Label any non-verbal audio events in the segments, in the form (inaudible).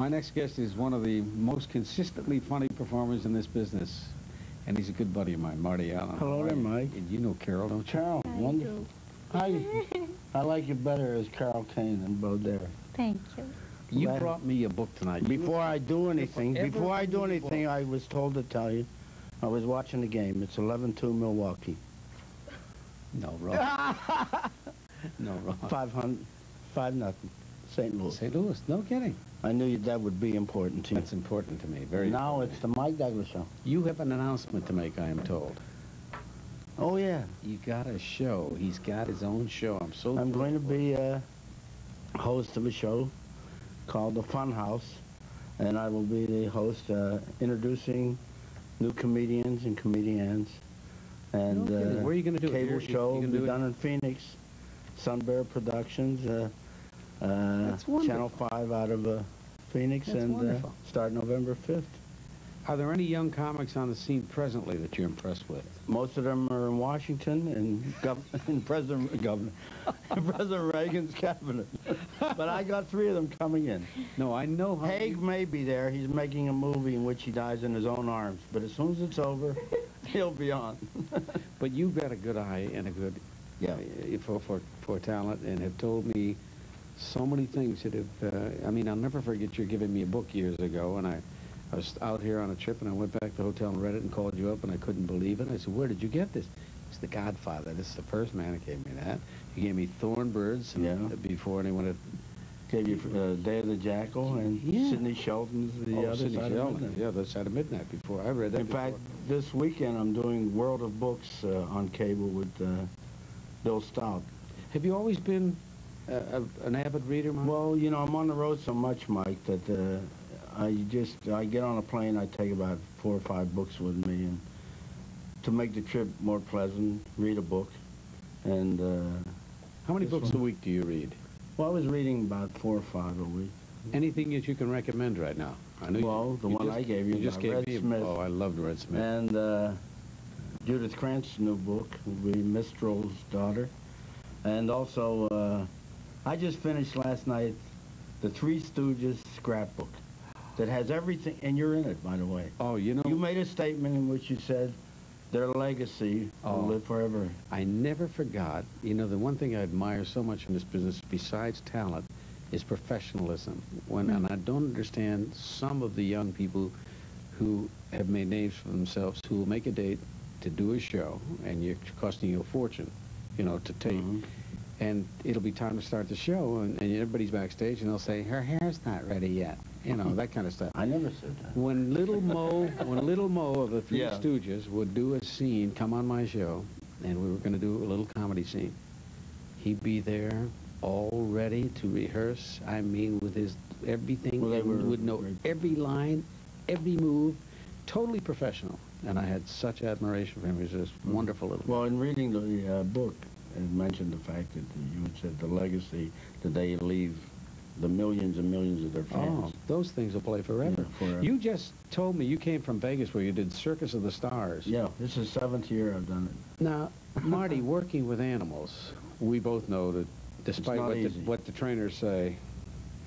My next guest is one of the most consistently funny performers in this business, and he's a good buddy of mine, Marty Allen. Hello there. Mike. And you know Carol, don't you? Carol, I wonderful. Hi. I like you better as Carol Kane than Bo Derek. Thank you. You Glad- brought me a book tonight. Before I do anything, ever before I do anything, I was told to tell you, I was watching the game. It's 11-2 Milwaukee. No, wrong. (laughs) no, wrong. 500, 5 nothing. St. Louis. St. Louis, no kidding. I knew that would be important to you. That's important to me, very now important. it's the Mike Douglas show. You have an announcement to make, I am told. Oh, yeah. You got a show. He's got his own show. I'm so I'm going to be a host of a show called The Fun House, and I will be the host uh, introducing new comedians and comedians. And no uh, where are you gonna do it? cable You're- you- show you gonna be do it- done in Phoenix, Sun Bear Productions, uh, Channel 5 out of uh, Phoenix, That's and uh, start November 5th. Are there any young comics on the scene presently that you're impressed with? Most of them are in Washington and gov- (laughs) in President Governor, (laughs) President Reagan's cabinet. but I got three of them coming in. No, I know how Haig you- may be there. He's making a movie in which he dies in his own arms. But as soon as it's over, (laughs) he'll be on. But you've got a good eye and a good Yeah. uh, for, for, for talent and have told me so many things that have, uh, I mean, I'll never forget you giving me a book years ago and I, I was out here on a trip and I went back to the hotel and read it and called you up and I couldn't believe it. I said, where did you get this? It's The Godfather. This is the first man that gave me that. He gave me Thornbirds and- Yeah. before anyone had, Gave you uh, Day of the Jackal and Yeah. Sidney Sheldon's The oh, Other Sidney Side of Midnight. Yeah, the side of midnight before. I read that In before. fact, this weekend I'm doing World of Books uh, on cable with uh, Bill Stout. Have you always been a, an avid reader, Mike? Well, you know, I'm on the road so much, Mike, that uh, I just, I get on a plane, I take about four or five books with me, and to make the trip more pleasant, read a book. And, uh, How many books one. a week do you read? well, I was reading about four or five a week. Anything that you can recommend right now? I know Well, the one just- I gave you You just gave Red me. Smith. Oh, I loved Red Smith. And uh, Judith Krantz' new book will be Mistral's Daughter. And also, uh, I just finished last night the Three Stooges scrapbook that has everything, and you're in it, by the way. oh, you know, You made a statement in which you said their legacy Oh. will live forever. I never forgot. You know, the one thing I admire so much in this business, besides talent, is professionalism. When and I don't understand some of the young people who have made names for themselves who will make a date to do a show, and you're costing you a fortune, you know, to tape. Mhm. And it'll be time to start the show, and, and everybody's backstage, and they'll say, her hair's not ready yet, you know, that kind of stuff. I never said that. When Little Moe, when Little Moe of the Three Yeah. Stooges would do a scene, come on my show, and we were going to do a little comedy scene, he'd be there all ready to rehearse. I mean, with his everything, Well, they were would know every line, every move, totally professional. And I had such admiration for him. He was just wonderful little. Well, in reading the uh, book, it mentioned the fact that you had said the legacy that they leave the millions and millions of their oh, fans. Oh, those things will play forever. Yeah, forever. You just told me you came from Vegas where you did Circus of the Stars. Yeah, this is the seventh year I've done it. Now, Marty, (laughs) working with animals, we both know that despite what the, what the trainers say,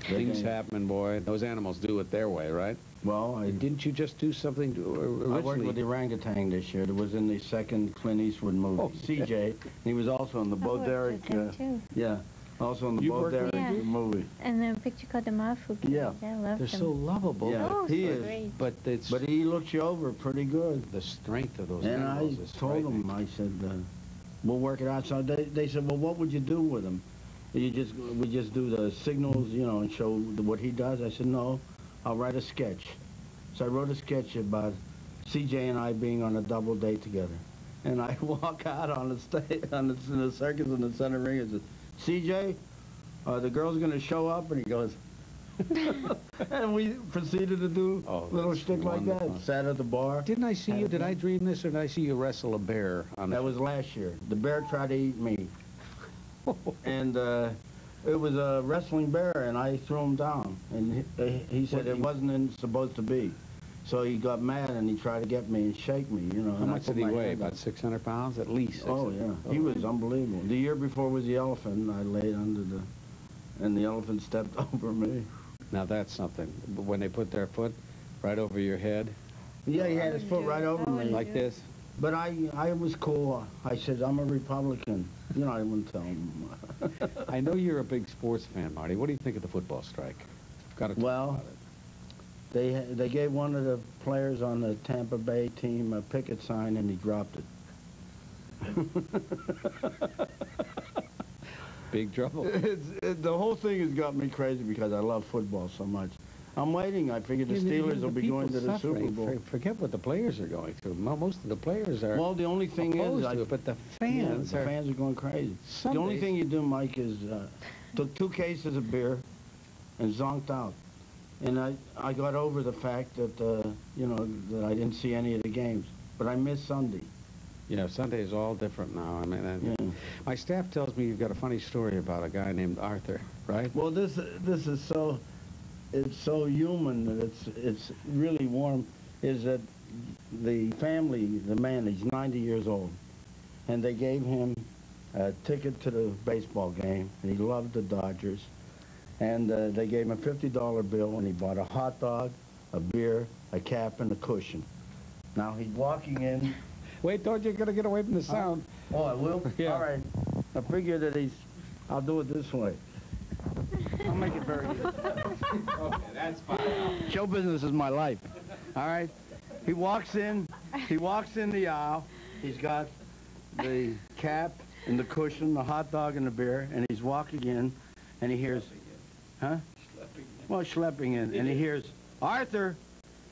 They things happen, boy. Those animals do it their way, right? Well, I Didn't you just do something to, originally? I worked with the orangutan this year. It was in the second Clint Eastwood movie. Oh, CJ. And he was also in the I Bo worked Derek. with him Uh, too. yeah, also in the You Bo worked with Derek him? Yeah. movie. And the picture called the Mafu Kid. Yeah. I love They're them. so lovable. Yeah, Oh, he so is. great. But it's But he looked you over pretty good. the strength of those And I animals is told frightening. him, I said, uh, we'll work it out. So they, they said, well, what would you do with him? You just, we just do the signals, you know, and show the, what he does. I said, no, I'll write a sketch. So I wrote a sketch about CJ and I being on a double date together. And I (laughs) walk out on the stage, on the, in the circus in the center ring and said, CJ, uh, the girl's gonna show up? And he goes, (laughs) and we proceeded to do Oh, little that's shtick like that. Sat at the bar. Didn't I see you? Did I dream this, or did I see you wrestle a bear on? That was last year. The bear tried to eat me. (laughs) and uh, it was a wrestling bear, and I threw him down. And he, he said What, it you- wasn't in, supposed to be. So he got mad, and he tried to get me and shake me, you know. How much did he weigh? About 600 pounds, at least. Oh, 600. yeah. He was unbelievable. The year before was the elephant, I laid under the... And the elephant stepped (laughs) over me. Now that's something. When they put their foot right over your head, Yeah, he had his foot right over me. like this, But I, I was cool. I said, I'm a Republican. You know, I wouldn't tell him. I know you're a big sports fan, Marty. What do you think of the football strike? Got to Well. They, they gave one of the players on the Tampa Bay team a picket sign and he dropped it. (laughs) Big trouble. It's, it, the whole thing has got me crazy because I love football so much. I'm waiting. I figure the Yeah, Steelers the will be going to the Super. Bowl. Forget what the players are going through. Most of the players are Well, the only thing is, I, it, but the yeah, fans the are... fans are going crazy. The only thing you do, Mike, is uh, took two cases of beer and zonked out. And I, I got over the fact that, uh, you know, that I didn't see any of the games. But I missed Sunday. Yeah, Sunday is all different now. I mean, and Yeah. my staff tells me you've got a funny story about a guy named Arthur, right? Well, this this is so it's so human that it's it's really warm. Is that the family? The man, he's 90 years old, and they gave him a ticket to the baseball game, and he loved the Dodgers. And uh, they gave him a $50 bill, and he bought a hot dog, a beer, a cap, and a cushion. Now he's walking in. Wait, don't you got to get away from the sound. Oh, I will. (laughs) Yeah. All right. I figure that he's. I'll do it this way. I'll make it very easy. (laughs) okay, that's fine. Show business is my life. All right. He walks in. He walks in the aisle. He's got the cap and the cushion, the hot dog and the beer, and he's walking in, and he hears, huh? Well, schlepping in, and he hears Arthur,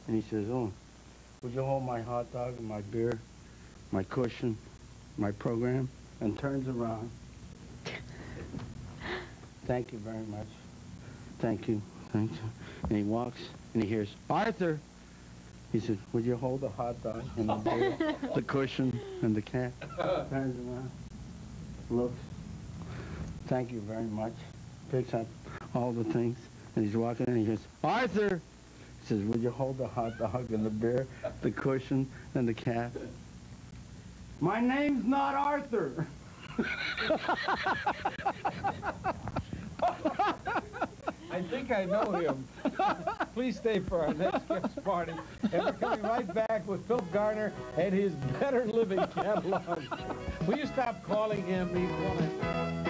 and he says, "Oh, would you hold my hot dog and my beer, my cushion, my program?" And turns around. Thank you very much. Thank you. Thank you. And he walks and he hears, Arthur! He said, would you hold the hot dog and the beer, (laughs) the cushion and the cat? Turns around, looks. Thank you very much. Picks up all the things and he's walking in and he goes, Arthur! He says, would you hold the hot dog and the beer, the cushion and the cat? My name's not Arthur! (laughs) I think I know him. (laughs) Please stay for our next guest party. And we're coming right back with Phil Garner and his Better Living catalog. Will you stop calling him? He's one of-